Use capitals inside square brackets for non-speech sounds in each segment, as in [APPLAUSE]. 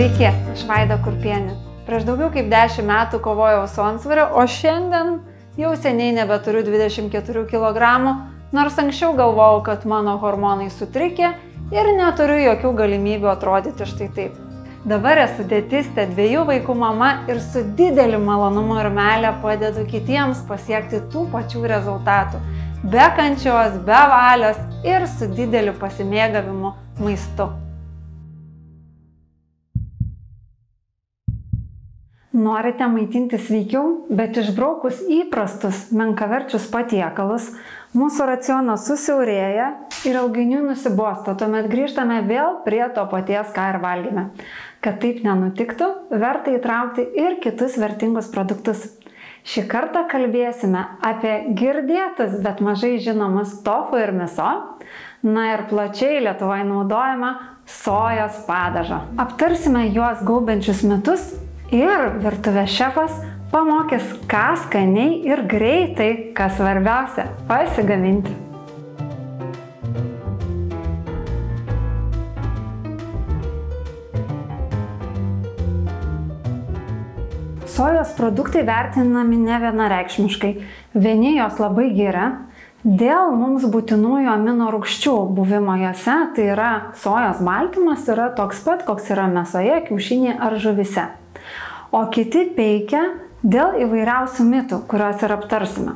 Sveiki, aš Vaida Kurpienė. Prieš daugiau kaip 10 metų kovojau su ansvariu, o šiandien jau seniai nebeturiu 24 kg, nors anksčiau galvojau, kad mano hormonai sutrikė ir neturiu jokių galimybių atrodyti štai taip. Dabar esu dietistė, dviejų vaikų mama ir su dideliu malonumu ir meilė padedu kitiems pasiekti tų pačių rezultatų. Be kančios, be valios ir su dideliu pasimėgavimu maistu. Norite maitinti sveikiau, bet išbraukus įprastus menkaverčius patiekalus, mūsų racionas susiaurėja ir ilgainiui nusibosta, tuomet grįžtame vėl prie to paties, ką ir valgėme. Kad taip nenutiktų, verta įtraukti ir kitus vertingus produktus. Šį kartą kalbėsime apie girdėtus, bet mažai žinomus tofu ir miso, na ir plačiai Lietuvoje naudojama sojos padažą. Aptarsime juos gaubiančius mitus ir virtuvės šefas pamokys, ką skaniai ir greitai, kas svarbiausia, pasigaminti. Sojos produktai vertinami ne vienareikšmiškai. Vieni jos labai geria, Dėl mums būtinųjų amino rūgščių buvimo jose, tai yra sojos baltymas yra toks pat, koks yra mėsoje, kiaušinėje ar žuvise o kiti peikia dėl įvairiausių mitų, kuriuos ir aptarsime.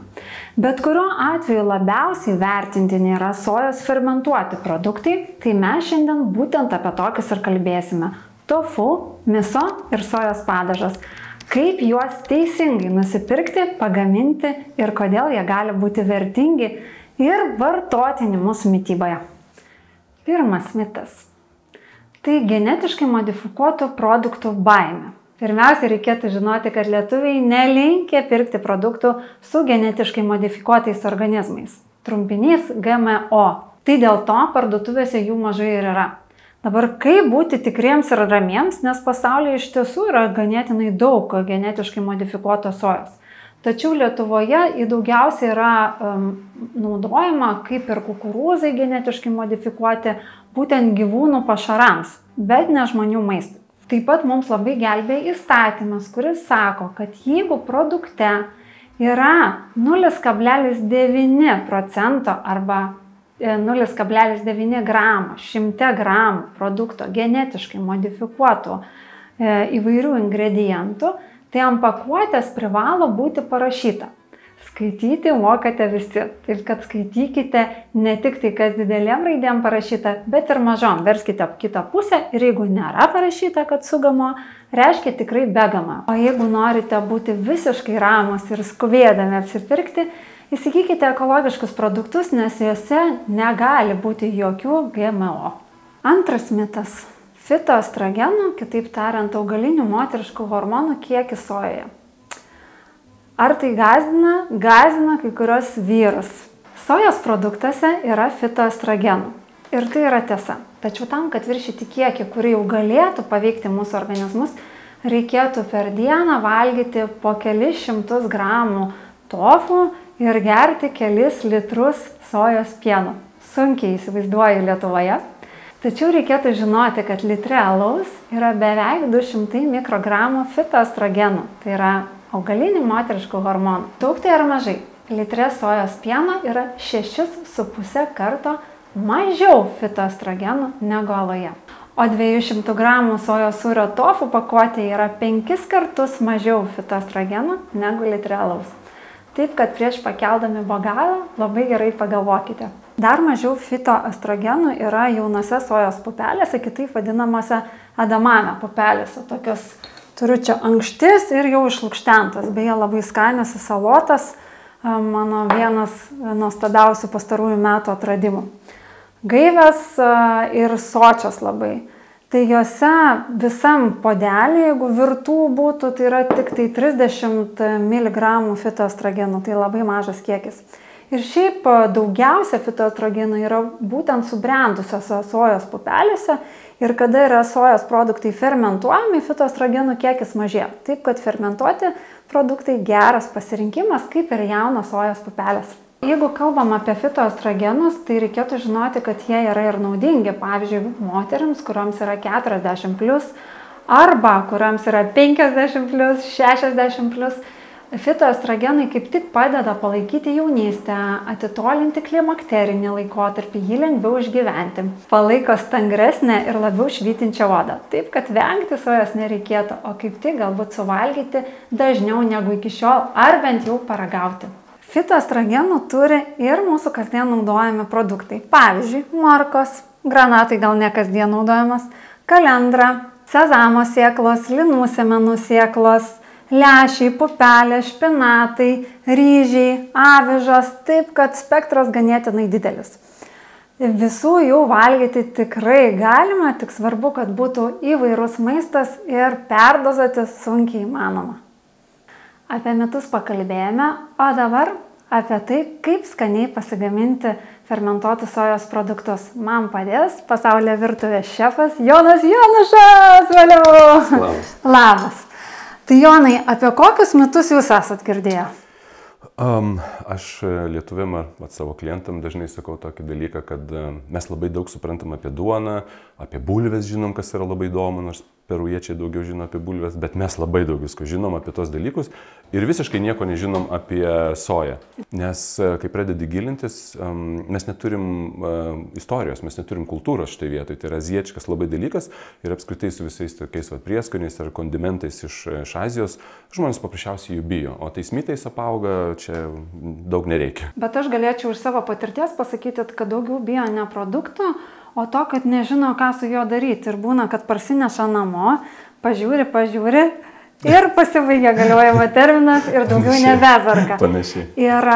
Bet kuriuo atveju labiausiai vertintini yra sojos fermentuoti produktai, tai mes šiandien būtent apie tokius ir kalbėsime. Tofu, miso ir sojos padažas. Kaip juos teisingai nusipirkti, pagaminti ir kodėl jie gali būti vertingi ir vartotini mūsų mytyboje. Pirmas mitas. Tai genetiškai modifikuotų produktų baime. Pirmiausia, reikėtų žinoti, kad lietuviai nelinkia pirkti produktų su genetiškai modifikuotais organizmais. Trumpinys GMO. Tai dėl to parduotuvėse jų mažai ir yra. Dabar kaip būti tikriems ir ramiems, nes pasaulyje iš tiesų yra ganėtinai daug genetiškai modifikuotos sojos. Tačiau Lietuvoje į daugiausiai yra um, naudojama kaip ir kukurūzai genetiškai modifikuoti būtent gyvūnų pašarams, bet ne žmonių maistui. Taip pat mums labai gelbėja įstatymas, kuris sako, kad jeigu produkte yra 0,9 procento arba 0,9 e, gramų, 100 gramų produkto genetiškai modifikuotų e, įvairių ingredientų, tai ant pakuotės privalo būti parašyta Skaityti mokate visi, taip kad skaitykite ne tik tai, kas didelėm raidėm parašyta, bet ir mažom. Verskite kitą pusę ir jeigu nėra parašyta, kad sugamo, reiškia tikrai begama. O jeigu norite būti visiškai ramus ir skubėdami apsipirkti, įsigykite ekologiškus produktus, nes juose negali būti jokių GMO. Antras mitas. Fitoestrogenų, kitaip tariant, augalinių moteriškų hormonų kiekis sojoje. Ar tai gazdina? Gazdina kai kurios vyrus. Sojos produktuose yra fitoestrogenų. Ir tai yra tiesa. Tačiau tam, kad viršyti kiekį, kurį jau galėtų paveikti mūsų organizmus, reikėtų per dieną valgyti po kelis šimtus gramų tofu ir gerti kelis litrus sojos pieno. Sunkiai įsivaizduoju Lietuvoje. Tačiau reikėtų žinoti, kad litre alaus yra beveik 200 mikrogramų fitoestrogenų. Tai yra augalinių moteriškų hormonų. Daug tai ar mažai? Litre sojos pieno yra 6,5 karto mažiau fitoestrogenų negu aloje. O 200 gramų sojos sūrio tofu pakuotė yra 5 kartus mažiau fitoestrogenų negu litre alaus. Taip kad prieš pakeldami bogalą labai gerai pagalvokite. Dar mažiau fitoestrogenų yra jaunose sojos pupelėse, kitaip vadinamose adamame pupelėse, tokios Turiu čia ankštis ir jau išlūkštentas. Beje, labai skanias salotas, mano vienas nuostabiausių pastarųjų metų atradimų. Gaivės ir sočios labai. Tai juose visam podelį, jeigu virtų būtų, tai yra tik tai 30 mg fitoestrogenų, tai labai mažas kiekis. Ir šiaip daugiausia fitoestrogenų yra būtent subrendusiose sojos pupelėse Ir kada yra sojos produktai fermentuojami, fitostrogenų kiekis mažėja. Taip, kad fermentuoti produktai geras pasirinkimas, kaip ir jaunos sojos pupelės. Jeigu kalbam apie fitoestrogenus, tai reikėtų žinoti, kad jie yra ir naudingi. Pavyzdžiui, moteriams, kuriuoms yra 40 plus, arba kuriams yra 50 plus, 60 plus. Fitoestrogenai kaip tik padeda palaikyti jaunystę, atitolinti klimakterinį laikotarpį, jį lengviau išgyventi, palaiko stangresnę ir labiau švytinčią odą. Taip, kad vengti sojos nereikėtų, o kaip tik galbūt suvalgyti dažniau negu iki šiol, ar bent jau paragauti. Fitoestrogenų turi ir mūsų kasdien naudojami produktai. Pavyzdžiui, morkos, granatai gal ne kasdien naudojamas, kalendra, sezamo sėklos, linų semenų sėklos, lešiai, pupelės, špinatai, ryžiai, avižos, taip kad spektras ganėtinai didelis. Visų jų valgyti tikrai galima, tik svarbu, kad būtų įvairus maistas ir perdozoti sunkiai įmanoma. Apie metus pakalbėjome, o dabar apie tai, kaip skaniai pasigaminti fermentuotus sojos produktus. Man padės pasaulio virtuvės šefas Jonas Jonušas. Vėliau. Labas. Labas. Tai Jonai, apie kokius metus jūs esat girdėję? Um, aš lietuviam ar savo klientam dažnai sakau tokį dalyką, kad mes labai daug suprantam apie duoną, apie bulves žinom, kas yra labai įdomu, nors perujiečiai daugiau žino apie bulves, bet mes labai daug visko žinom apie tos dalykus ir visiškai nieko nežinom apie soją. Nes e, kai pradedi gilintis, mes neturim e, istorijos, mes neturim kultūros štai vietoje, tai yra aziečikas labai dalykas ir apskritai su visais tokiais va, prieskoniais ar kondimentais iš, iš Azijos žmonės paprasčiausiai jų bijo, o tais mitais apauga, čia daug nereikia. Bet aš galėčiau iš savo patirties pasakyti, kad daugiau bijo ne produktų, o to, kad nežino, ką su juo daryti. Ir būna, kad parsineša namo, pažiūri, pažiūri. Ir pasibaigia galiojimo terminas ir daugiau nebeverka. Panašiai. Ir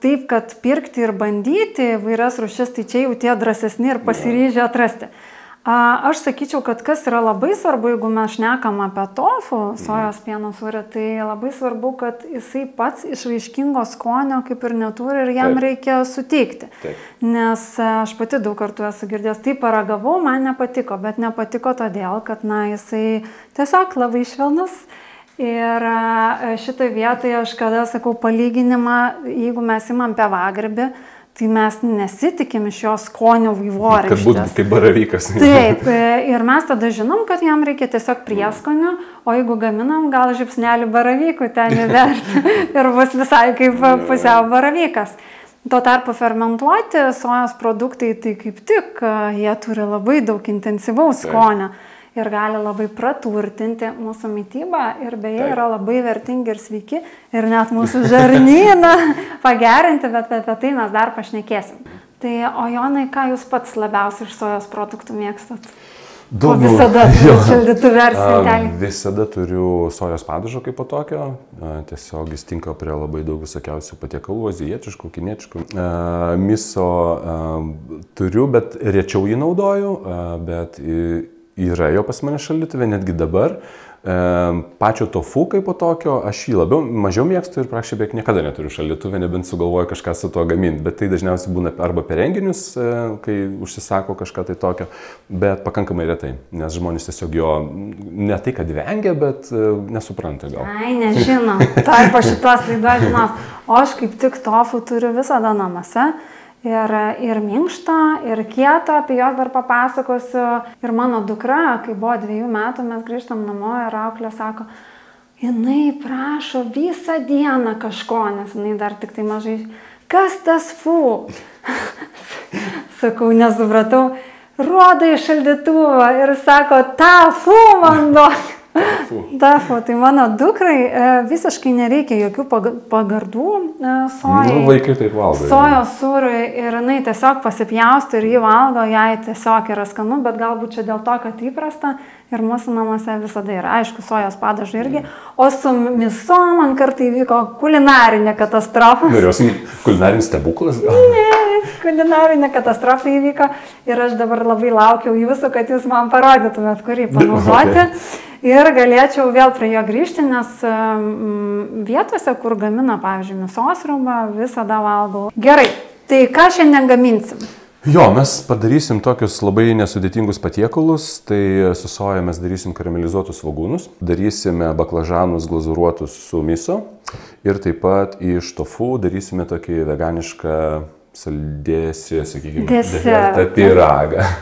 taip, kad pirkti ir bandyti vairias rušis, tai čia jau tie drąsesni ir pasiryžę atrasti. Ja. Aš sakyčiau, kad kas yra labai svarbu, jeigu mes šnekam apie tofu, sojos pieno sūrį, tai labai svarbu, kad jisai pats išraiškingo skonio kaip ir neturi ir jam Taip. reikia suteikti. Taip. Nes aš pati daug kartų esu girdėjęs, tai paragavau, man nepatiko, bet nepatiko todėl, kad, na, jisai tiesiog labai švelnus. Ir šitoje vietoje aš kada sakau palyginimą, jeigu mes imam pevagarbį, tai mes nesitikim iš jo skonio vaivorykštės. Kad būtų kaip baravykas. Taip, ir mes tada žinom, kad jam reikia tiesiog prieskonių, o jeigu gaminam, gal žipsnelį baravykų ten įverti [LAUGHS] ir bus visai kaip pusiau baravykas. Tuo tarpu fermentuoti sojos produktai, tai kaip tik jie turi labai daug intensyvaus skonio. Taip ir gali labai praturtinti mūsų mytybą ir beje Taip. yra labai vertingi ir sveiki ir net mūsų žarnyną [LAUGHS] pagerinti, bet apie tai mes dar pašnekėsim. Tai o Jonai, ką jūs pats labiausiai iš sojos produktų mėgstat? Daug visada turiu Visada turiu sojos padažo kaip po tokio. Tiesiog jis tinka prie labai daug visokiausių patiekalų, azijietiškų, kinietiškų. Miso turiu, bet rečiau jį naudoju, bet yra jo pas mane šaldytuvė, netgi dabar. E, pačio tofu kaip po tokio, aš jį labiau, mažiau mėgstu ir praktiškai beveik niekada neturiu šaldytuvė, nebent sugalvoju kažką su tuo gaminti, bet tai dažniausiai būna arba per renginius, e, kai užsisako kažką tai tokio, bet pakankamai retai, nes žmonės tiesiog jo ne tai, kad vengia, bet e, nesupranta gal. Ai, nežinau, tai po šitos laidos žinos, o aš kaip tik tofu turiu visada namuose ir, ir minkštą, ir kietą, apie juos dar papasakosiu. Ir mano dukra, kai buvo dviejų metų, mes grįžtam namo ir auklė sako, jinai prašo visą dieną kažko, nes jinai dar tik tai mažai, kas tas fu? [LAUGHS] Sakau, nesupratau, rodo į šaldytuvą ir sako, tą fu man duok. [LAUGHS] Dafu, tai mano dukrai e, visiškai nereikia jokių pagardų e, sojai. Nu, vaikai taip valgo. Sojos sūriui ir jinai tiesiog pasipjausto ir jį valgo, jai tiesiog yra skanu, bet galbūt čia dėl to, kad įprasta ir mūsų namuose visada yra. Aišku, sojos padažai irgi. O su miso man kartai įvyko kulinarinė katastrofa. Norėjau, kulinarinis stebuklas? Ne, kulinarinė katastrofa įvyko ir aš dabar labai laukiau jūsų, kad jūs man parodytumėt, kurį [LAUGHS] panaudoti. Okay ir galėčiau vėl prie jo grįžti, nes vietose, kur gamina, pavyzdžiui, mėsos rūbą, visada valgau. Gerai, tai ką šiandien gaminsim? Jo, mes padarysim tokius labai nesudėtingus patiekalus, tai su soja mes darysim karamelizuotus svagūnus, darysime baklažanus glazuruotus su miso ir taip pat iš tofu darysime tokį veganišką saldėsį, sakykime, desertą pyragą.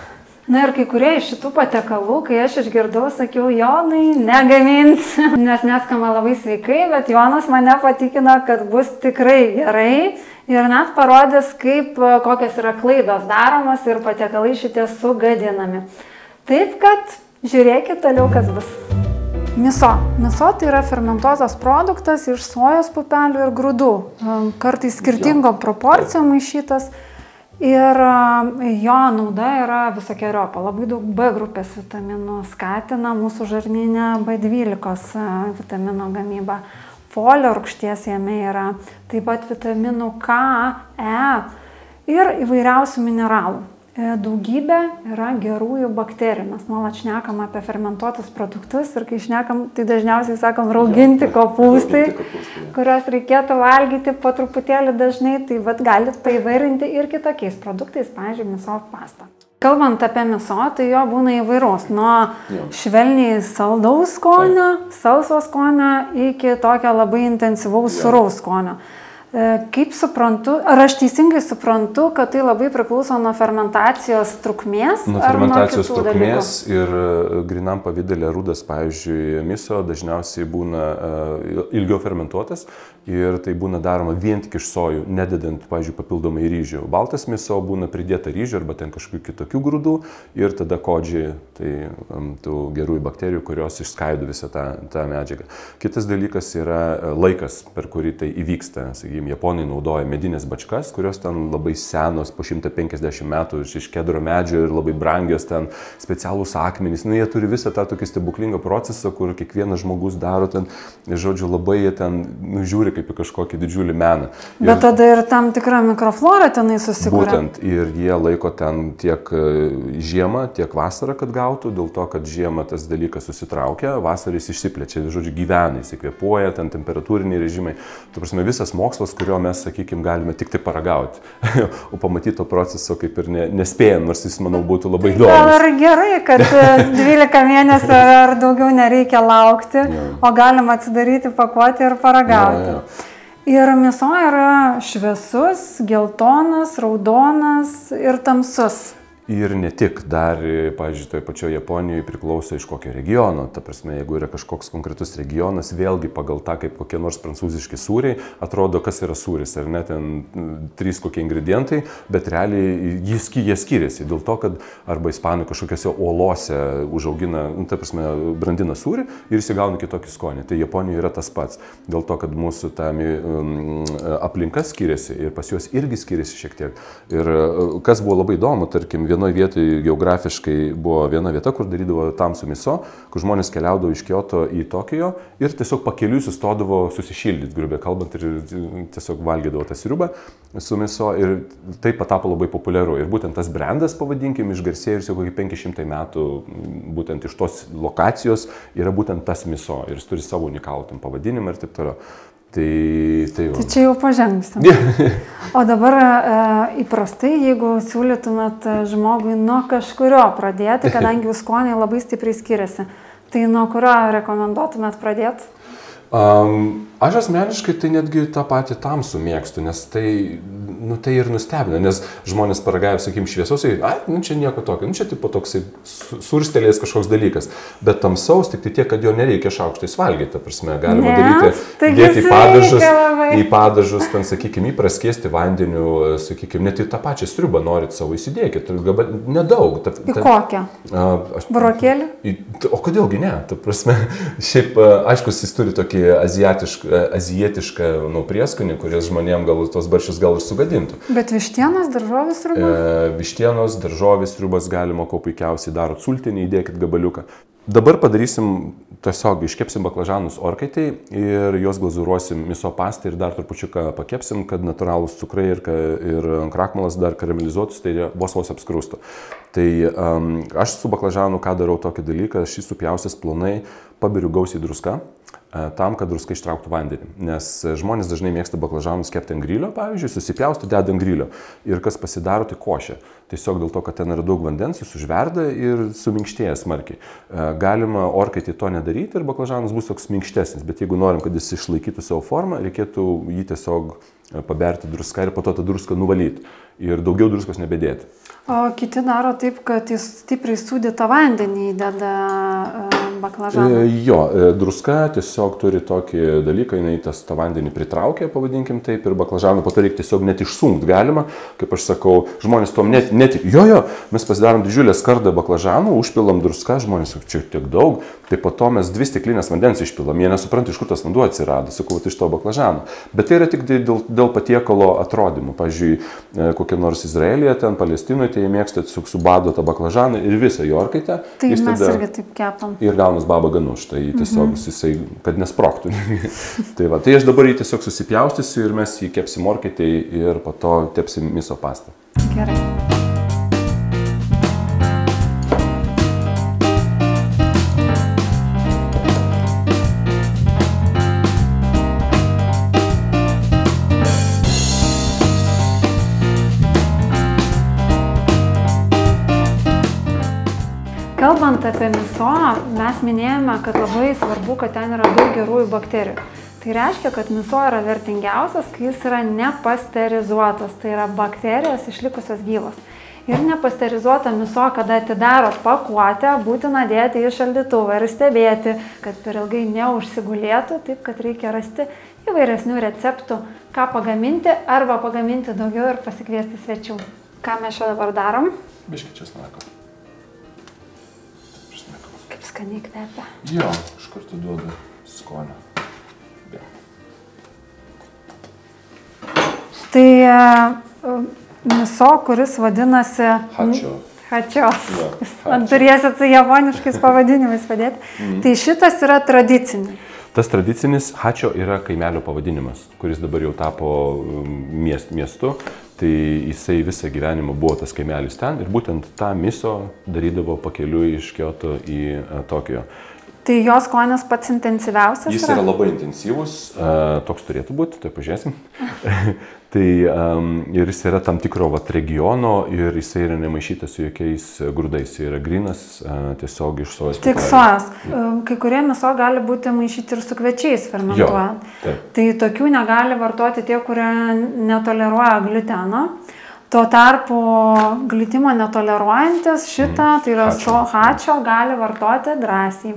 Na ir kai kurie iš šitų patekalų, kai aš išgirdau, sakiau, Jonai, negamins, [LAUGHS] nes neskama labai sveikai, bet Jonas mane patikino, kad bus tikrai gerai ir net parodys, kaip, kokios yra klaidos daromos ir patekalai šitie sugadinami. Taip kad žiūrėkit toliau, kas bus. Miso. Miso tai yra fermentuotas produktas iš sojos pupelių ir grūdų. Kartais skirtingom proporcijom maišytas. Ir jo nauda yra visokiojopa. Labai daug B grupės vitaminų skatina mūsų žarninę B12 vitamino gamybą. Folio rūkšties jame yra, taip pat vitaminų K, E ir įvairiausių mineralų. E, daugybė yra gerųjų bakterijų. Mes nuolat šnekam apie fermentuotus produktus ir kai šnekam, tai dažniausiai sakom rauginti kopūstai, kuriuos reikėtų valgyti po truputėlį dažnai, tai vad galit paivairinti ir kitokiais produktais, pavyzdžiui, miso pastą. Kalbant apie miso, tai jo būna įvairus, nuo švelniai saldaus skonio, salso skonio iki tokio labai intensyvaus suraus skonio. E, kaip suprantu, ar aš teisingai suprantu, kad tai labai priklauso nuo fermentacijos trukmės? Nuo fermentacijos nuo trukmės dalykų? ir e, grinam pavydėlė rūdas, pavyzdžiui, miso dažniausiai būna e, ilgiau fermentuotas ir tai būna daroma vien tik iš sojų, nededant, pavyzdžiui, papildomai ryžių. Baltas miso būna pridėta ryžių arba ten kažkokių kitokių grūdų ir tada kodžiai, tai tų gerųjų bakterijų, kurios išskaido visą tą, tą medžiagą. Kitas dalykas yra laikas, per kurį tai įvyksta. Sakykime, sakykime, japonai naudoja medinės bačkas, kurios ten labai senos, po 150 metų iš kedro medžio ir labai brangios ten specialūs akmenys. Nu, jie turi visą tą tokį stebuklingą procesą, kur kiekvienas žmogus daro ten, žodžiu, labai jie ten nužiūri kaip į kažkokį didžiulį meną. Ir, Bet tada ir tam tikra mikroflora tenai susikūrė. Būtent, ir jie laiko ten tiek e, žiemą, tiek vasarą, kad gautų, dėl to, kad žiemą tas dalykas susitraukia, vasarą jis išsiplečia, žodžiu, gyvena, jis įkvepuoja, ten temperatūriniai režimai. Tu prasme, visas mokslas procesas, kurio mes, sakykime, galime tik tai paragauti. [LAUGHS] o pamatyti to proceso kaip ir ne, nespėjom, nors jis, manau, būtų labai įdomus. Gal ir gerai, kad 12 e, [LAUGHS] mėnesių ar daugiau nereikia laukti, ja. o galima atsidaryti pakuoti ir paragauti. Ja, ja. Ir mėso yra šviesus, geltonas, raudonas ir tamsus. Ir ne tik, dar, pavyzdžiui, toje pačioje Japonijoje priklauso iš kokio regiono. Ta prasme, jeigu yra kažkoks konkretus regionas, vėlgi pagal tą, kaip kokie nors prancūziški sūriai, atrodo, kas yra sūris, ar ne, ten trys kokie ingredientai, bet realiai jie skiriasi. Dėl to, kad arba ispanai kažkokiose uolose užaugina, nu, ta prasme, brandina sūrį ir jis įgauna kitokį skonį. Tai Japonijoje yra tas pats. Dėl to, kad mūsų ta um, aplinka skiriasi ir pas juos irgi skiriasi šiek tiek. Ir kas buvo labai įdomu, tarkim, vienoje vietoje geografiškai buvo viena vieta, kur darydavo tamsų miso, kur žmonės keliaudavo iš Kyoto į Tokijo ir tiesiog pakeliui sustodavo susišildyti, grubiai kalbant, ir tiesiog valgydavo tą sriubą su miso ir tai patapo labai populiaru. Ir būtent tas brandas, pavadinkim, išgarsėjus jau kokį 500 metų, būtent iš tos lokacijos yra būtent tas miso ir jis turi savo unikalų tam pavadinimą ir taip toliau. Tai, tai, tai čia jau pažengsim. [LAUGHS] o dabar e, įprastai, jeigu siūlytumėt e, žmogui nuo kažkurio pradėti, kadangi jų skoniai labai stipriai skiriasi, tai nuo kurio rekomenduotumėt pradėti? Um, aš asmeniškai tai netgi tą patį tamsų mėgstu, nes tai, nu, tai ir nustebina, nes žmonės paragavę, sakykim, šviesiausiai, ai, nu čia nieko tokio, nu čia tipo toksai surstelės kažkoks dalykas, bet tamsaus tik tai tiek, kad jo nereikia šaukštais valgyti, ta prasme, galima ne, daryti, dėti į padažus, į padažus, ten, sakykim, įpraskėsti vandeniu, sakykim, net į tą pačią striubą norit savo įsidėkit, gaba, nedaug. Ta, ta, į kokią? A, aš, Burokėlį? O kodėlgi ne, ta prasme, [LAUGHS] šiaip, aišku, jis turi tokį aziatišką, azijietišką nu, prieskonį, kuris žmonėms gal tos baršius gal ir sugadintų. Bet vištienos, daržovės sriubas? E, vištienos, daržovės sriubas galima kuo puikiausiai darot sultinį, įdėkit gabaliuką. Dabar padarysim tiesiog iškepsim baklažanus orkaitai ir juos glazuruosim miso pastą ir dar trupučiuką pakepsim, kad natūralūs cukrai ir, ir krakmalas dar karamelizuotus, tai vos vos apskrūstų. Tai um, aš su baklažanu ką darau tokį dalyką, aš jį supjaustęs plonai, pabiriu gausiai druską, tam, kad druska ištrauktų vandenį. Nes žmonės dažnai mėgsta baklažanus kepti ant grilio, pavyzdžiui, susipjaustų, deda ant grilio. Ir kas pasidaro, tai košė. Tiesiog dėl to, kad ten yra daug vandens, jis užverda ir suminkštėja smarkiai. Galima orkaitį to nedaryti ir baklažanas bus toks minkštesnis, bet jeigu norim, kad jis išlaikytų savo formą, reikėtų jį tiesiog paberti druską ir po to tą druską nuvalyti ir daugiau druskos nebedėti. O kiti daro taip, kad jis stipriai sudėtą vandenį įdeda e, baklažaną. E, jo, e, druska tiesiog turi tokį dalyką, jinai tas tą vandenį pritraukia, pavadinkim taip, ir baklažaną po to reikia tiesiog net išsunkti galima, kaip aš sakau, žmonės tom net, net, jo, jo, mes pasidarom didžiulę skardą baklažanų, užpilam druską, žmonės sako, čia tiek daug, tai po to mes dvi stiklinės vandens išpilam, jie nesupranta, iš kur tas vanduo atsirado, sakau, iš to baklažano. Bet tai yra tik dėl, dėl patiekalo atrodymų. Pavyzdžiui, kokia nors Izraelija, ten Palestinoje, tai jie mėgsta tiesiog subado tą baklažaną ir visą jo orkaitę. Tai mes tada, irgi taip kepam. Ir gaunas baba ganuš, tai tiesiog mhm. jisai, kad nesproktų. [LAUGHS] tai va, tai aš dabar jį tiesiog susipjaustysiu ir mes jį kepsim orkaitai ir po to tepsim miso pastą. Gerai. Kalbant apie miso, mes minėjome, kad labai svarbu, kad ten yra daug gerųjų bakterijų. Tai reiškia, kad miso yra vertingiausias, kai jis yra nepasterizuotas, tai yra bakterijos išlikusios gyvos. Ir nepasterizuota miso, kada atidarot pakuotę, būtina dėti į šaldytuvą ir stebėti, kad per ilgai neužsigulėtų, taip kad reikia rasti įvairesnių receptų, ką pagaminti arba pagaminti daugiau ir pasikviesti svečių. Ką mes čia dabar darom? Biški česnako skaniai kvepia. Jo, iš karto duoda skonio. Ja. Tai e, miso, kuris vadinasi... Hačio. Hačio. Ja, Man turėsit su japoniškais pavadinimais padėti. Mm. Tai šitas yra tradicinis. Tas tradicinis Hačio yra kaimelio pavadinimas, kuris dabar jau tapo um, miest, miestu. Tai jisai visą gyvenimą buvo tas kaimelis ten ir būtent tą miso darydavo pakeliui iš Kyoto į uh, Tokijo. Tai jos skonis pats intensyviausias? Jis yra, yra labai intensyvus, uh, toks turėtų būti, tai pažiūrėsim. [LAUGHS] tai um, ir jis yra tam tikro vat, regiono ir jis yra nemaišytas su jokiais grūdais, jis yra grinas uh, tiesiog iš sojos. Tik sojos. Kai kurie miso gali būti maišyti ir su kviečiais fermentuojant. Tai tokių negali vartoti tie, kurie netoleruoja gluteno. Tuo tarpu glitimo netoleruojantis šitą, mm. tai yra hačio. so hačio, gali vartoti drąsiai.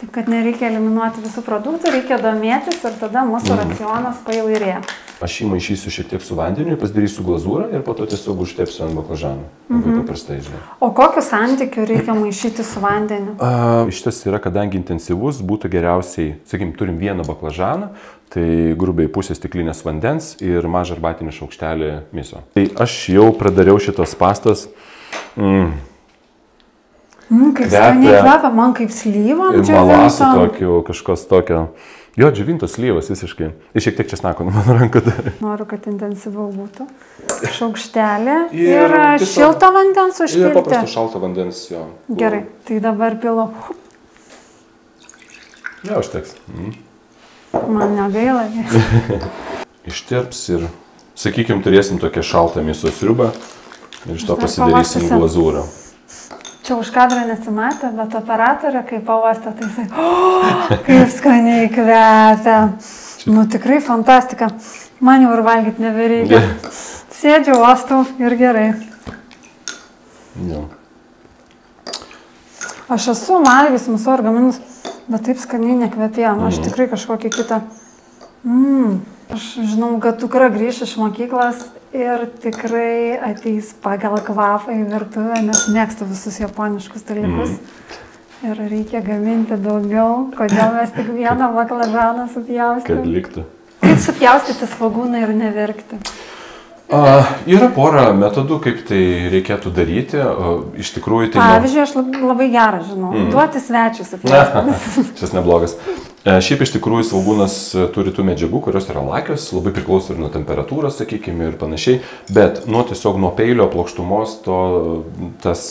Taip kad nereikia eliminuoti visų produktų, reikia domėtis ir tada mūsų mm. racionas paįvairėja. Aš jį maišysiu šiek tiek su vandeniu, pasidarysiu glazūrą ir po to tiesiog užtepsiu ant baklažanų. Labai mm -hmm. paprastai, žinai. O kokiu santykiu reikia maišyti su vandeniu? Uh, šitas yra, kadangi intensyvus, būtų geriausiai, sakykim, turim vieną baklažaną, tai grubiai pusė stiklinės vandens ir mažą arbatinį šaukštelį miso. Tai aš jau pradariau šitos pastas. Mm, Mm, kaip skaniai kvepia, man kaip slyvom. Malasų tokių, kažkas tokio. Jo, džiovintos slyvas visiškai. Ir šiek tiek česnako [LAUGHS] nuo mano rankų dar. Noriu, kad intensyviau būtų. Šaukštelė. [LAUGHS] Ir, ir tiesiog, šilto vandens užpilti. Ir paprasto šalto vandens jo. Gerai, tai dabar pilu. Ne, užteks. Mm. Man negaila. [LAUGHS] Ištirps ir, sakykime, turėsim tokią šaltą mėsos sriubą ir iš to pasidarysim glazūrą. Čia už kadrą nesimatė, bet operatorė, kai pavastė, tai jisai, oh, kaip skaniai kvepia. Nu tikrai fantastika. Man jau ir valgyti nebereikia. [LAUGHS] Sėdžiu, uostau ir gerai. Ja. Aš esu valgys mūsų orgaminus, bet taip skaniai nekvepėjom. Aš mm. tikrai kažkokį kitą. Mm. Aš žinau, kad dukra grįš iš mokyklos ir tikrai ateis pagal kvapą į virtuvę, nes mėgstu visus japoniškus dalykus. Mm. Ir reikia gaminti daugiau, kodėl mes tik vieną baklažaną supjaustome. Kad liktų. Kaip supjaustyti svagūną ir nevirkti. A, yra pora metodų, kaip tai reikėtų daryti. A, iš tikrųjų, tai... Pavyzdžiui, aš labai gerą žinau. Mm. Duoti svečius. [LAUGHS] Šis [LAUGHS] neblogas. E, šiaip iš tikrųjų svagūnas turi tų medžiagų, kurios yra lakios, labai priklauso ir nuo temperatūros, sakykime, ir panašiai. Bet nuo tiesiog nuo peilio plokštumos to tas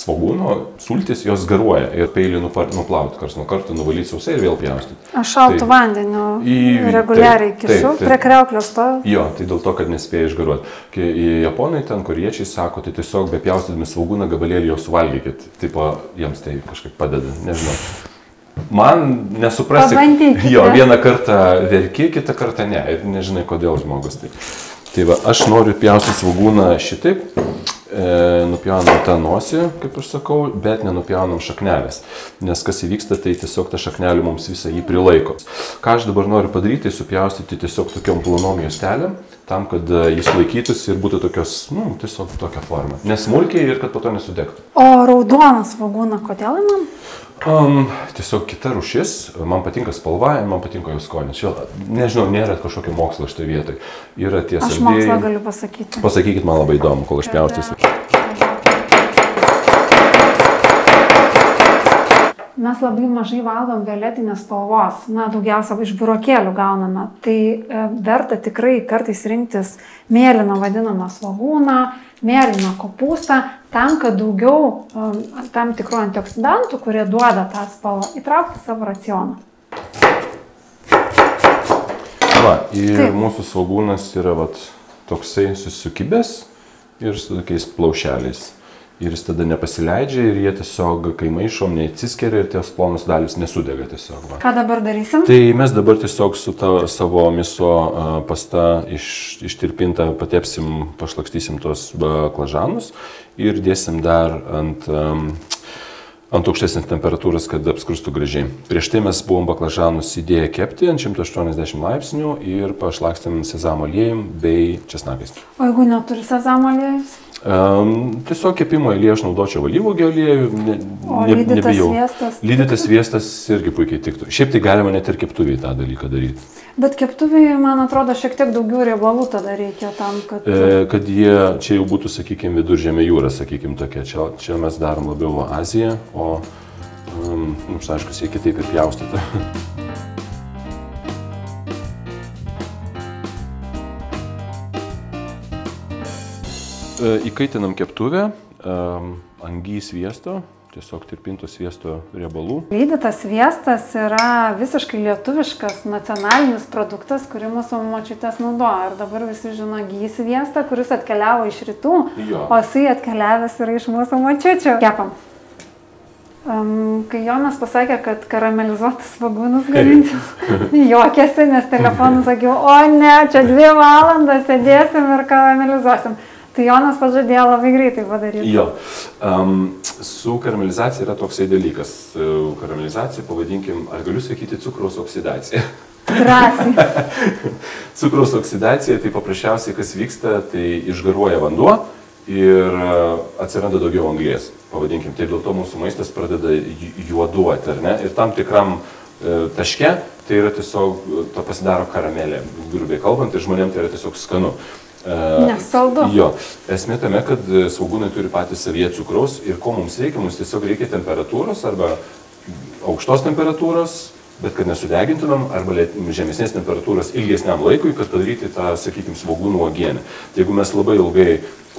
svogūno sultis, jos garuoja ir peilį nuplauti, kars nuo karto nuvalyti sausai ir vėl pjaustyti. Aš šaltų tai, vandeniu į, reguliariai kišu, taip, taip, prie kreuklio stoviu. Jo, tai dėl to, kad nespėja išgaruoti. Kai japonai ten, koriečiai sako, tai tiesiog be pjaustydami svogūną gabalėlį jo suvalgykit. Tipo, jiems tai kažkaip padeda, nežinau. Man nesuprasi. Jo, vieną kartą verki, kitą kartą ne. Ir nežinai, kodėl žmogus tai. Tai va, aš noriu pjaustyti svagūną šitaip, e, nupjaunam tą nosį, kaip aš sakau, bet nenupjaunam šaknelės. Nes kas įvyksta, tai tiesiog ta šaknelė mums visą jį prilaiko. Ką aš dabar noriu padaryti, tai supjaustyti tiesiog tokiom plonom juostelėm, tam, kad e, jis laikytųsi ir būtų tokios, nu, tiesiog tokia forma. Nesmulkiai ir kad po to nesudegtų. O raudonas svagūna, kodėl man? Um, tiesiog kita rušis, man patinka spalva, man patinka jos skonis. Čia, nežinau, nėra kažkokio mokslo šitoje vietoje. Yra tiesa. Aš mokslą galiu pasakyti. Pasakykit, man labai įdomu, kol aš pjaustysiu. Mes labai mažai valgom violetinės spalvos, na, daugiausia iš burokėlių gauname. Tai e, verta tikrai kartais rinktis mėlyną vadinamą svagūną, mėlyną kopūstą, tam, kad daugiau um, tam tikrų antioksidantų, kurie duoda tą spalvą, įtraukti savo racioną. Va, ir Taip. mūsų svagūnas yra vat, toksai susikibęs ir su tokiais plaušeliais ir jis tada nepasileidžia ir jie tiesiog, kai maišom, neatsiskeria ir ties plonos dalis nesudega tiesiog. Va. Ką dabar darysim? Tai mes dabar tiesiog su ta savo miso pasta iš, ištirpinta patepsim, pašlakstysim tos klažanus ir dėsim dar ant um, ant aukštesnės temperatūros, kad apskrustų gražiai. Prieš tai mes buvom baklažanus įdėję kepti ant 180 laipsnių ir pašlakstėm sezamo aliejim bei česnakais. O jeigu neturi sezamo aliejus? Um, tiesiog kepimo eilėje aš naudočiau alyvogio aliejų, ne, ne, lydytas nebijau. Sviestas? Lydytas sviestas irgi puikiai tiktų. Šiaip tai galima net ir keptuviai tą dalyką daryti. Bet keptuviai, man atrodo, šiek tiek daugiau riebalų tada reikia tam, kad... E, kad jie čia jau būtų, sakykime, viduržėmė jūra, sakykime, tokia. Čia, čia mes darom labiau Aziją, o, um, mums aišku, jie kitaip ir pjaustyti. [LAUGHS] įkaitinam keptuvę, angį sviesto, tiesiog tirpinto sviesto riebalų. Lydytas sviestas yra visiškai lietuviškas nacionalinis produktas, kurį mūsų močiutės naudoja. Ir dabar visi žino gyjį sviestą, kuris atkeliavo iš rytų, jo. o jisai atkeliavęs yra iš mūsų močiučių. Kepam. Um, kai Jonas pasakė, kad karamelizuotus svagūnus [LAUGHS] gaminsiu, juokėsi, nes telefonu sakiau, o ne, čia dvi valandas sėdėsim ir karamelizuosim. Tai Jonas pažadėjo labai greitai padaryti. Jo. Um, su karamelizacija yra toksai dalykas. Karamelizacija, pavadinkim, ar galiu sakyti cukraus oksidacija? Drąsiai. [LAUGHS] cukraus oksidacija, tai paprasčiausiai kas vyksta, tai išgaruoja vanduo ir atsiranda daugiau anglės. Pavadinkim, tai dėl to mūsų maistas pradeda juoduoti, ar ne? Ir tam tikram e, taške tai yra tiesiog, to pasidaro karamelė, grubiai kalbant, ir žmonėms tai yra tiesiog skanu. Nesaldu. Jo, esmė tame, kad e, svagūnai turi patys savyje cukraus ir ko mums reikia, mums tiesiog reikia temperatūros arba aukštos temperatūros, bet kad nesudegintumėm, arba žemesnės temperatūros ilgesniam laikui, kad padaryti tą, sakykime, svagūnų uogienę. Tai jeigu mes labai ilgai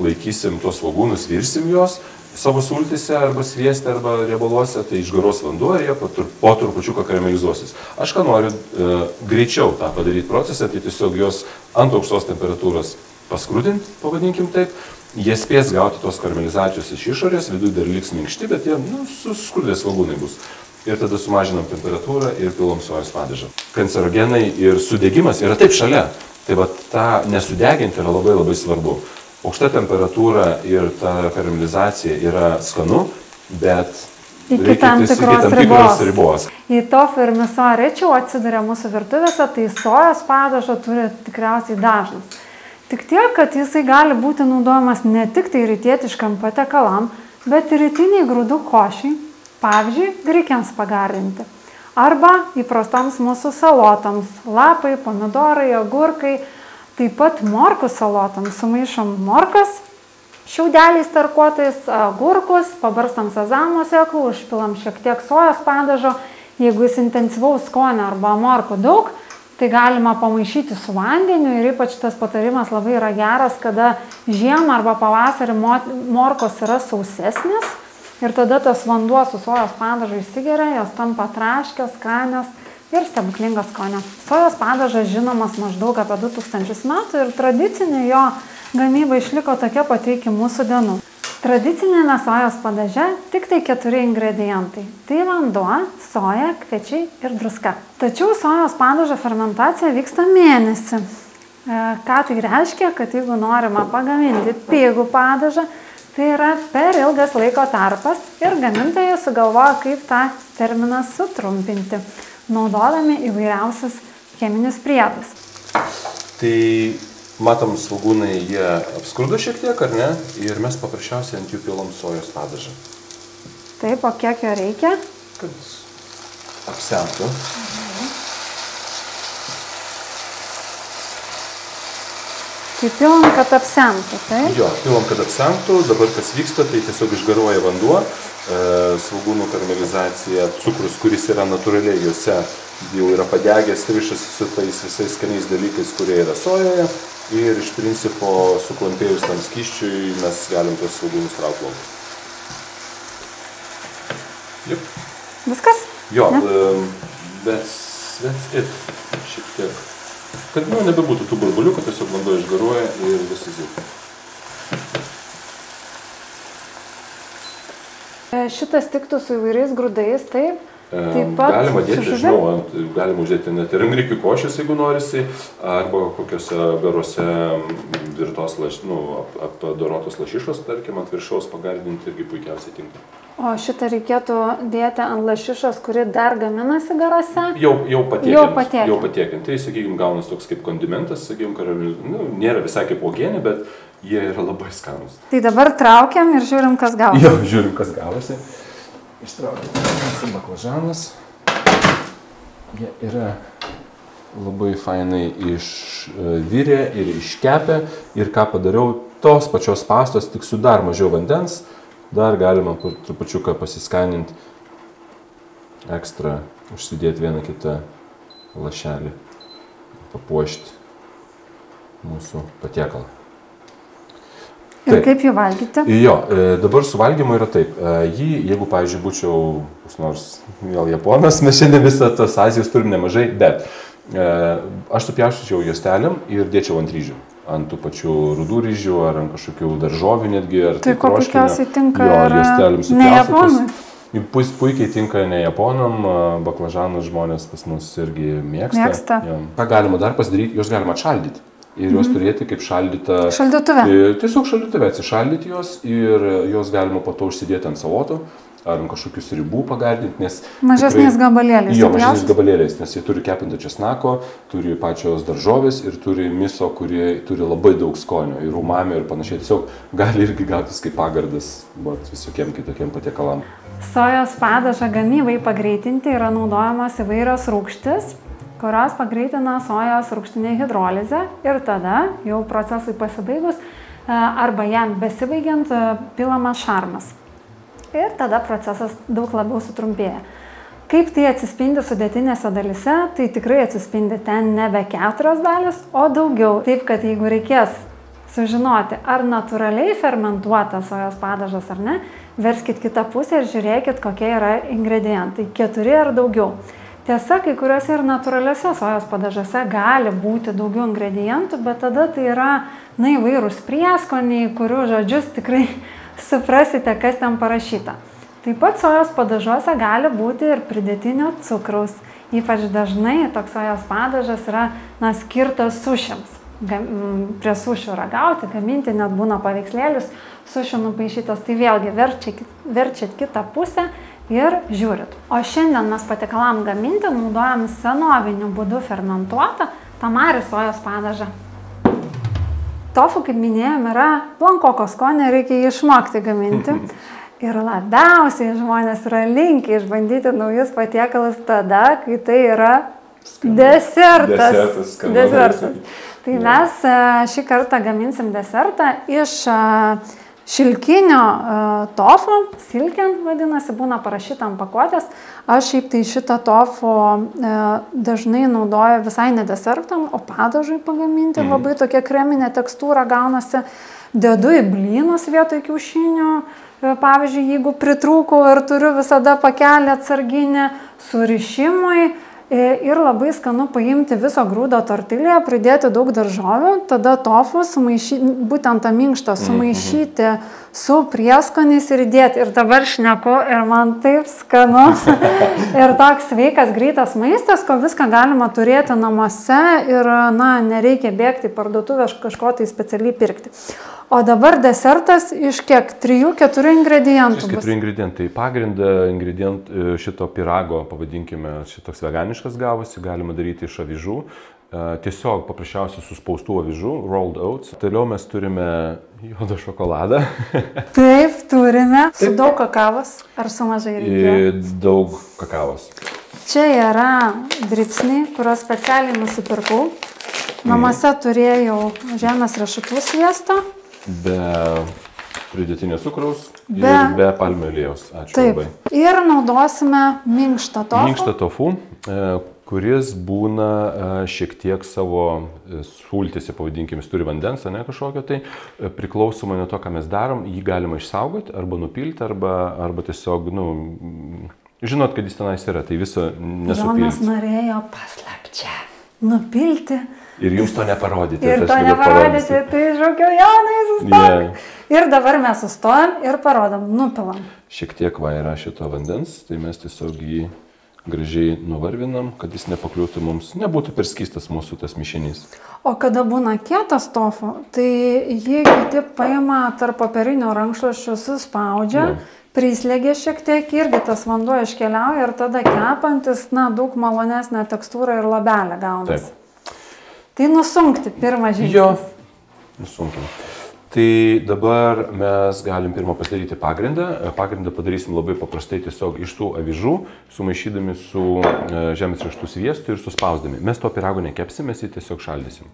laikysim tos svagūnus, virsim juos savo sultise arba svieste arba riebaluose, tai išgaros vanduo ir jie po, trupučiuką karamelizuosis. Aš ką noriu e, greičiau tą padaryti procesą, tai tiesiog juos ant aukštos temperatūros paskrudinti, pavadinkim taip, jie spės gauti tos karamelizacijos iš išorės, viduje dar liks minkšti, bet jie nu, suskrudės svagūnai bus. Ir tada sumažinam temperatūrą ir pilom sojos padažą. Kancerogenai ir sudegimas yra taip šalia. Tai va tą nesudeginti yra labai labai svarbu. Aukšta temperatūra ir ta karamelizacija yra skanu, bet iki tam tikros, tam tikros ribos. ribos. Į tofą ir miso rečiau atsiduria mūsų virtuvėse, tai sojos padažo turi tikriausiai dažnas. Tik tiek, kad jisai gali būti naudojamas ne tik tai rytietiškam patekalam, bet ir rytiniai grūdų košiai, pavyzdžiui, grikiams pagardinti. Arba įprastoms mūsų salotoms - lapai, pomidorai, agurkai, taip pat morkų salotoms sumaišom morkas, šiaudeliais tarkuotais, agurkus, pabarstam sezamo sėklų, užpilam šiek tiek sojos padažo, jeigu jis intensyvaus skonio arba morkų daug, tai galima pamaišyti su vandeniu ir ypač tas patarimas labai yra geras, kada žiemą arba pavasarį morkos yra sausesnės, Ir tada tas vanduo su sojos padažu įsigeria, jos tampa traškios, skanios ir stebuklingas skonio. Sojos padažas žinomas maždaug apie 2000 metų ir tradicinė jo gamyba išliko tokia pati iki mūsų dienų. Tradicinėme sojos padaže tik tai keturi ingredientai. Tai vanduo, soja, kviečiai ir druska. Tačiau sojos padažo fermentacija vyksta mėnesį. E, ką tai reiškia, kad jeigu norima pagaminti pigų padažą, tai yra per ilgas laiko tarpas ir gamintojai sugalvoja, kaip tą terminą sutrumpinti naudodami įvairiausius cheminius priedus. Tai matom, svagūnai jie apskurdo šiek tiek, ar ne? Ir mes paprasčiausiai ant jų pilam sojos padažą. Taip, o kiek jo reikia? Kad apsemtų. Mhm. Tai pilam, kad apsemtų, taip? Jo, pilam, kad apsemtų. Dabar kas vyksta, tai tiesiog išgaruoja vanduo E, svagūnų karamelizacija, cukrus, kuris yra natūraliai juose, jau yra padegęs, rišasi su tais visais skaniais dalykais, kurie yra sojoje. Ir iš principo suklampėjus tam skyščiui mes galim tos svagūnus traukti lauk. Yep. Viskas? Jo, that's, that's it. Šiek tiek. Kad nu, nebebūtų tų burbulių, kad tiesiog vanduo išgaruoja ir visas jau. E, šitas tiktų su įvairiais grūdais, taip? Taip pat galima dėti, žinau, ant, galima uždėti net ir angrikių košės, jeigu norisi, arba kokiuose garuose virtos, laš, nu, apdorotos lašišos, tarkim, ant viršaus pagardinti irgi puikiausiai tinka. O šitą reikėtų dėti ant lašišos, kuri dar gaminasi garose? Jau, jau patiekiant. Jau patiekiant. Jau patiekiant. Tai, sakykime, gaunas toks kaip kondimentas, sakykime, karameliz... nu, nėra visai kaip uogienė, bet jie yra labai skanus. Tai dabar traukiam ir žiūrim, kas gavosi. Jau, žiūrim, kas gavosi. Ištraukiam baklažanas. Jie yra labai fainai išvirė ir iškepę. Ir ką padariau, tos pačios pastos, tik su dar mažiau vandens Dar galima trupučiuką pasiskaninti ekstra, užsidėti vieną kitą lašelį, papuošti mūsų patiekalą. Ir taip. kaip jį valgyti? Jo, e, dabar su valgymu yra taip. E, jį, jeigu, pavyzdžiui, būčiau nors, vėl japonas, mes šiandien visą tas Azijos turim nemažai, bet e, aš supjauščiau juostelėm ir dėčiau ant ryžių ant tų pačių rudų ryžių ar ant kažkokių daržovių netgi. Tai ko puikiausiai tinka jo, ne japonui. Puikiai tinka ne japonam, baklažanus žmonės pas mus irgi mėgsta. mėgsta. Ja. Ką galima dar pasidaryti, juos galima atšaldyti. Ir juos mhm. turėti kaip šaldytą. Šaldytuvę. Tiesiog šaldytuvę atsišaldyti juos ir juos galima po to užsidėti ant savoto ar ant kažkokius ribų pagardinti, nes... Mažesniais gabalėliais. Jo, mažesniais gabalėliais, nes jie turi kepintą česnako, turi pačios daržovės ir turi miso, kurie turi labai daug skonio ir umami ir panašiai. Tiesiog gali irgi gautis kaip pagardas bet, visokiem kitokiem patiekalam. Sojos padažą gamybai pagreitinti yra naudojamos įvairios rūkštis, kurios pagreitina sojos rūkštinę hidrolizę ir tada jau procesui pasibaigus e, arba jam besibaigiant e, pilamas šarmas ir tada procesas daug labiau sutrumpėja. Kaip tai atsispindi sudėtinėse dalise, tai tikrai atsispindi ten nebe keturios dalis, o daugiau. Taip, kad jeigu reikės sužinoti, ar natūraliai fermentuotas sojos padažas ar ne, verskit kitą pusę ir žiūrėkit, kokie yra ingredientai. Keturi ar daugiau. Tiesa, kai kuriuose ir natūraliuose sojos padažuose gali būti daugiau ingredientų, bet tada tai yra, na, įvairūs prieskoniai, kurių žodžius tikrai [LAUGHS] suprasite, kas ten parašyta. Taip pat sojos padažuose gali būti ir pridėtinio cukraus. Ypač dažnai toks sojos padažas yra na, skirtas sušiams. Gam, prie sušių ragauti, gaminti, net būna paveikslėlis sušių nupaišytas. Tai vėlgi verčiat, verčiat kitą pusę ir žiūrit. O šiandien mes patikalam gaminti naudojam senoviniu būdu fermentuotą tamari sojos padažą. Tofu, kaip minėjom, yra blankoko skonio, reikia jį išmokti gaminti. [LAUGHS] Ir labiausiai žmonės yra linkę išbandyti naujus patiekalus tada, kai tai yra desertas. Desertas. desertas. Tai mes e, šį kartą gaminsim desertą iš uh, šilkinio uh, tofu, silkiant vadinasi, būna parašyta ant pakuotės. Aš šiaip tai šitą tofu uh, dažnai naudoju visai ne desertam, o padažui pagaminti. Mm. Labai tokia kreminė tekstūra gaunasi. Dedu į blynus vietoj kiaušinių, pavyzdžiui, jeigu pritrūkau ir turiu visada pakelį atsarginę surišimui, E, ir labai skanu paimti viso grūdo tortilę, pridėti daug daržovių, tada tofu, sumaišyti, būtent tą minkštą, mhm, sumaišyti su prieskoniais ir įdėti. Ir dabar šneku ir man taip skanu. [LAUGHS] ir toks sveikas, greitas maistas, ko viską galima turėti namuose ir, na, nereikia bėgti į parduotuvę kažko tai specialiai pirkti. O dabar desertas iš kiek? 3-4 ingredientų. 4 ingredientai. Pagrindą ingredient e, šito pirago, pavadinkime, šitoks veganiškas gavosi, galima daryti iš avižų. E, tiesiog paprasčiausiai suspaustų avižų, rolled oats. Toliau mes turime juodą šokoladą. [LAUGHS] Taip, turime. Su Taip. daug kakavos ar su mažai reikia? Daug kakavos. Čia yra dripsniai, kuriuos specialiai nusipirkau. Namuose turėjau žemės rašutų sviesto be pridėtinio cukraus be, ir be palmių aliejos. Ačiū Taip. labai. Ir naudosime minkštą tofu. Minkštą tofu, e, kuris būna e, šiek tiek savo e, sultėse, pavadinkime, turi vandens, ne kažkokio tai, priklausomai nuo to, ką mes darom, jį galima išsaugoti arba nupilti, arba, arba tiesiog, nu, žinot, kad jis tenais yra, tai viso nesupilti. Jonas norėjo paslapčia nupilti Ir jums to neparodyti. Ir to neparodyti, tai žodžiu, Jonai, sustok. Yeah. Ir dabar mes sustojam ir parodom, nupilam. Šiek tiek va yra šito vandens, tai mes tiesiog jį gražiai nuvarvinam, kad jis nepakliūtų mums, nebūtų perskystas mūsų tas mišinys. O kada būna kietas tofu, tai jį kiti paima tarp popierinio rankšluoščio, suspaudžia. Yeah prislėgia šiek tiek irgi tas vanduo iškeliauja ir tada kepantis, na, daug malonesnė tekstūra ir labelė gaunasi. Taip. Tai nusunkti pirmą žingsnį. Jo, nusunkim. Tai dabar mes galim pirmą pasidaryti pagrindą. Pagrindą padarysim labai paprastai tiesiog iš tų avižų, sumaišydami su e, žemės raštų sviestu ir suspausdami. Mes to pirago nekepsim, mes jį tiesiog šaldysim.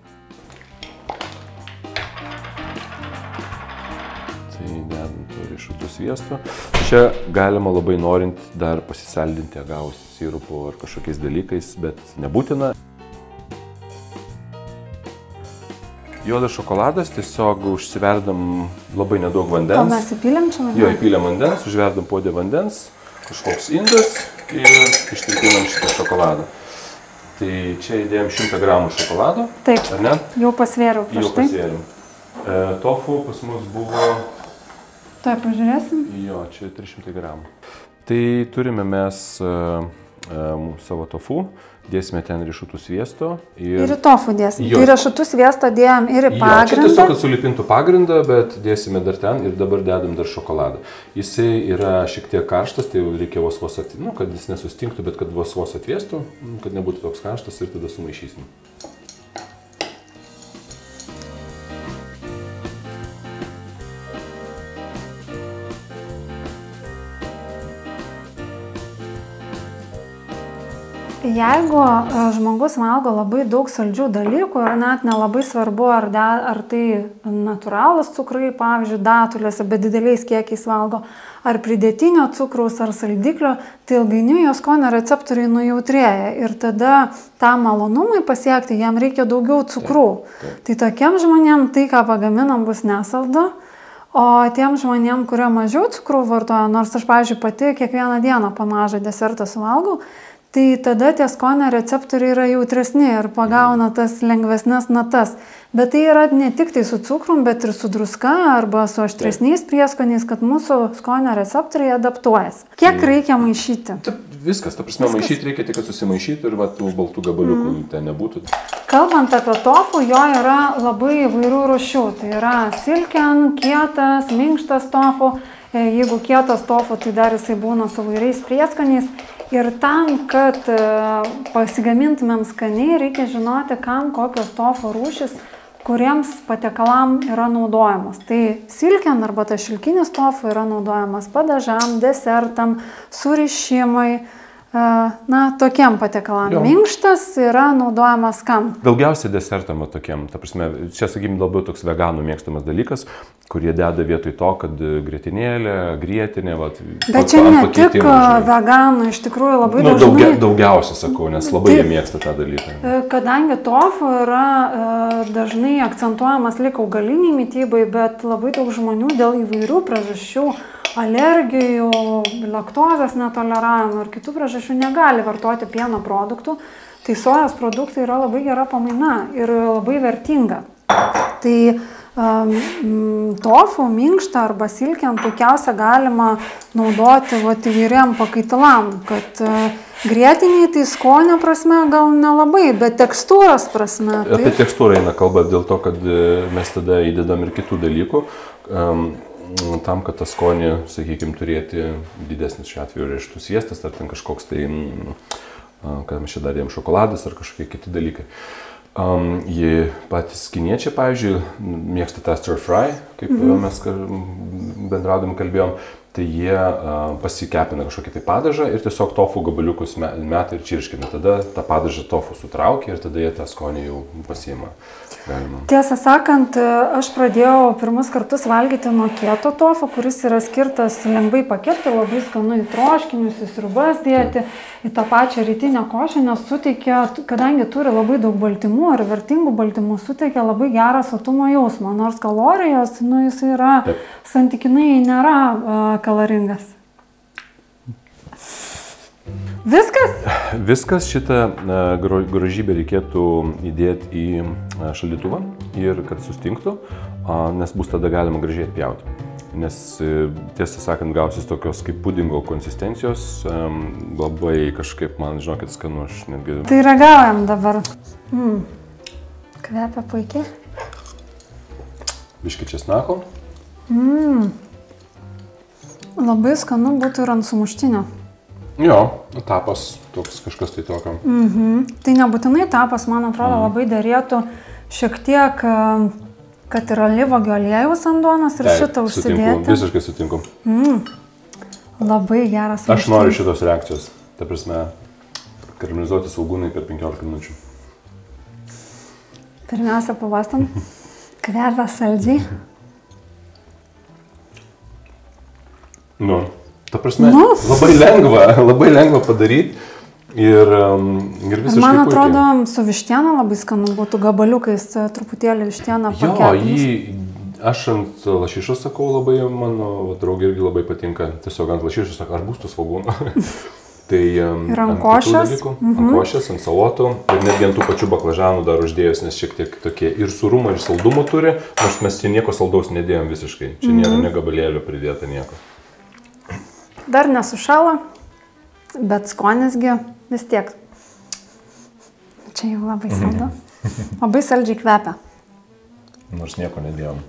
Tai dedam to riešutų sviesto. Čia galima labai norint dar pasisaldinti agavos sirupu ar kažkokiais dalykais, bet nebūtina. Juodas šokoladas, tiesiog užsiverdam labai nedaug vandens. O mes įpylėm čia vandens? Jo, įpylėm vandens, užverdam podė vandens, kažkoks indas ir ištirpinam šitą šokoladą. Tai čia įdėjom 100 gramų šokolado. Taip. Ar ne? Jau pasvėriau. Jau tai. pasvėriau. E, tofu pas mus buvo... Taip, pažiūrėsim. Jo, čia 300 gramų. Tai turime mes uh, uh, savo tofu dėsime ten riešutų sviesto. Ir, ir į tofų dėsime. Jo. Tai riešutų sviesto dėjom ir į pagrindą. Jo, tiesiog, kad sulipintų pagrindą, bet dėsime dar ten ir dabar dedam dar šokoladą. Jisai yra šiek tiek karštas, tai reikia vos vos atvėsti, nu, kad jis nesustinktų, bet kad vos vos atvėstų, kad nebūtų toks karštas ir tada sumaišysim. Jeigu e, žmogus valgo labai daug saldžių dalykų ir net nelabai svarbu, ar, de, ar tai natūralus cukrai, pavyzdžiui, datulėse, bet dideliais kiekiais valgo, ar pridėtinio cukraus, ar saldiklio, tai ilgainiui jos skonio receptoriai nujautrėja ir tada tą malonumui pasiekti jam reikia daugiau cukrų. Taip, taip. Tai tokiem žmonėm tai, ką pagaminam, bus nesaldu. O tiem žmonėm, kurie mažiau cukrų vartoja, nors aš, pavyzdžiui, pati kiekvieną dieną pamažą desertą suvalgau, tai tada tie skonio receptoriai yra jautresni ir pagauna tas lengvesnes natas. Bet tai yra ne tik tai su cukrum, bet ir su druska arba su aštresniais prieskoniais, kad mūsų skonio receptoriai adaptuojasi. Kiek reikia maišyti? Taip, viskas, ta prasme, viskas. maišyti reikia tik, kad susimaišytų ir va, tų baltų gabaliukų mm. ten nebūtų. Kalbant apie tofu, jo yra labai įvairių rušių. Tai yra silken, kietas, minkštas tofu. E, jeigu kietas tofu, tai dar jisai būna su vairiais prieskoniais. Ir tam, kad e, pasigamintumėm skaniai, reikia žinoti, kam kokios tofo rūšis, kuriems patiekalam yra naudojamos. Tai silkian arba tas šilkinis tofu yra naudojamas padažam, desertam, surišimui, na, tokiem patiekalam. Jo. Minkštas yra naudojamas kam? Daugiausiai desertam tokiem. Ta prasme, čia, sakykim, labiau toks veganų mėgstamas dalykas, kurie deda vietoj to, kad grėtinėlė, grėtinė, va. Bet čia ne tik veganų, iš tikrųjų labai nu, dažnai. Daugia, daugiausia, sakau, nes labai jie mėgsta tą dalyką. E, kadangi tofu yra e, dažnai akcentuojamas lik augaliniai mytybai, bet labai daug žmonių dėl įvairių priežasčių alergijų, laktozės netoleravimo ir kitų priežasčių negali vartoti pieno produktų, tai sojos produktai yra labai gera pamaina ir labai vertinga. Tai um, tofu, minkštą arba silkiam puikiausia galima naudoti vat, įvairiam pakaitalam, kad uh, Grietiniai tai skonio prasme gal nelabai, bet tekstūros prasme. Tai... Apie tekstūrą eina kalba dėl to, kad e, mes tada įdedam ir kitų dalykų. Um, tam, kad tą skonį, sakykime, turėti didesnis šiuo atveju riešutų sviestas, ar ten kažkoks tai, ką mes čia darėm, šokoladas ar kažkokie kiti dalykai. Um, jie patys kiniečiai, pavyzdžiui, mėgsta tą stir fry, kaip mm -hmm. mes bendraudami kalbėjom, tai jie uh, pasikepina kažkokį tai padažą ir tiesiog tofu gabaliukus meta ir čirškina. Tada tą padažą tofu sutraukia ir tada jie tą skonį jau pasiima. Galima. Tiesą sakant, aš pradėjau pirmus kartus valgyti nuo kieto tofu, kuris yra skirtas lengvai pakepti, labai skanu į troškinius, į srubas dėti, į tą pačią rytinę košę, nes suteikia, kadangi turi labai daug baltymų ir vertingų baltymų, suteikia labai gerą sotumo jausmą, nors kalorijos, nu, jis yra Taip. santykinai nėra kaloringas. Viskas? Viskas šitą grožybę reikėtų įdėti į šaldytuvą ir kad sustinktų, nes bus tada galima gražiai atpjauti. Nes e, tiesą sakant, gausis tokios kaip pudingo konsistencijos, labai kažkaip man, žinokit, skanu, aš netgi... Tai ragaujam dabar. Mm. Kvepia puikiai. Biški česnako. Mm. Labai skanu būtų ir ant sumuštinio. Jo, tapas toks kažkas tai tokio. Mhm. Tai nebūtinai tapas, man atrodo, mhm. labai dėrėtų šiek tiek, kad yra lyvogio aliejus ant duonos ir Taip, šitą užsidėti. Sutinku, visiškai sutinku. Mm. Labai geras. Aš maštin. noriu šitos reakcijos. Ta prasme, karamelizuoti svagūnai per 15 minučių. Pirmiausia, pavastam. [LAUGHS] Kvepia saldžiai. Nu. Ta prasme, nu. labai lengva, [LAUGHS] labai lengva padaryti. Ir, um, ir visiškai. Man atrodo, puikiai. su vištiena labai skanu būtų gabaliukais truputėlį vištieną pakeisti. Jo, jį, aš ant lašišos sakau labai, mano draugė irgi labai patinka. Tiesiog ant lašišos sakau, ar bus tu svagūnų. [LAUGHS] tai um, ir ant košės. Mhm. Ant košės, ant salotų. Ir netgi ant tų pačių baklažanų dar uždėjus, nes šiek tiek tokie ir surumo, ir saldumo turi. Nors mes čia nieko saldaus nedėjom visiškai. Čia mhm. nėra negabalėlio pridėta nieko. Dar nesušalo, bet skonisgi vis tiek. Čia jau labai mhm. saldu. Labai saldžiai kvepia. Nors nieko nedėjom.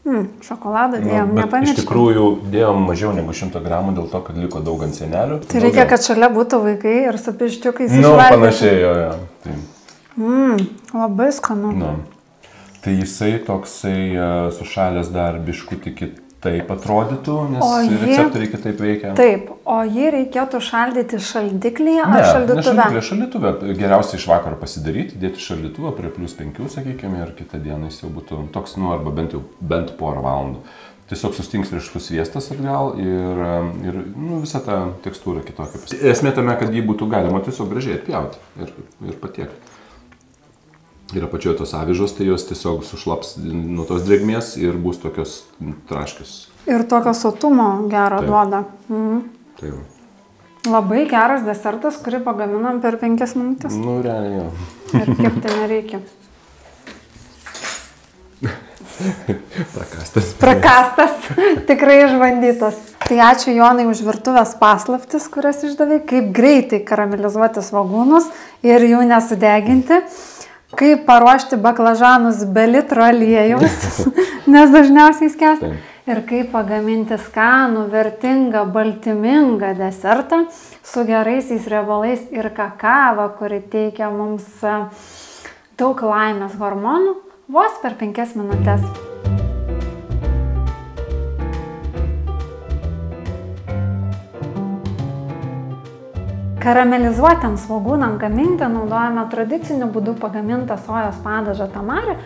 Mm, šokoladą nu, dėjom, nu, nepamirškime. Iš tikrųjų, dėjom mažiau negu 100 gramų dėl to, kad liko daug ant senelių. Tai reikia, kad šalia būtų vaikai ir su piščiukais. Na, nu, panašiai, jo, jo. Tai. Mm, labai skanu. Nu. Tai jisai toksai uh, sušalęs dar biškutį kitą taip atrodytų, nes jį, receptoriai kitaip veikia. Taip, o jį reikėtų šaldyti šaldiklyje ar šaldytuve? Ne, šaldytuve. Geriausia iš vakaro pasidaryti, dėti šaldytuvą prie plus 5, sakykime, ir kitą dieną jis jau būtų toks, nu, arba bent jau bent porą valandų. Tiesiog sustings riešutų sviestas atgal ir, ir nu, visa ta tekstūra kitokia. Esmė tame, kad jį būtų galima tiesiog gražiai atpjauti ir, ir patiekti ir apačioje tos avižos, tai jos tiesiog sušlaps nuo tos drėgmės ir bus tokios traškios. Ir tokio sotumo gero Taip. duoda. Mhm. Taip. Labai geras desertas, kurį pagaminam per penkias minutės. Nu, realiai jo. Ir kepti nereikia. [LAUGHS] Prakastas. Prakastas, [LAUGHS] tikrai išbandytas. Tai ačiū Jonai už virtuvės paslaptis, kurias išdavai, kaip greitai karamelizuoti svagūnus ir jų nesudeginti kaip paruošti baklažanus be litro aliejaus, [LAUGHS] nes dažniausiai skęsta. Ir kaip pagaminti skanų, vertingą, baltymingą desertą su geraisiais riebalais ir kakava, kuri teikia mums daug laimės hormonų vos per penkias minutės. Karamelizuotėm svagūnam gaminti naudojame tradiciniu būdu pagamintą sojos padažą tamarį,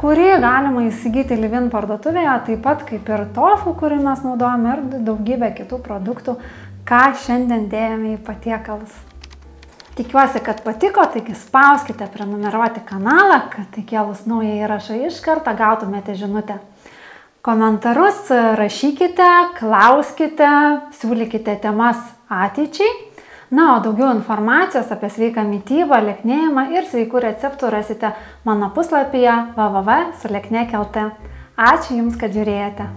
kurį galima įsigyti Livin parduotuvėje, taip pat kaip ir tofu, kurį mes naudojame ir daugybę kitų produktų, ką šiandien dėjome į patiekalus. Tikiuosi, kad patiko, taigi spauskite prenumeruoti kanalą, kad įkėlus naują įrašą iš karto gautumėte žinutę. Komentarus rašykite, klauskite, siūlykite temas ateičiai. Na, o daugiau informacijos apie sveiką mytybą, lėknėjimą ir sveikų receptų rasite mano puslapyje www.suleknėk.lt. Ačiū Jums, kad žiūrėjote.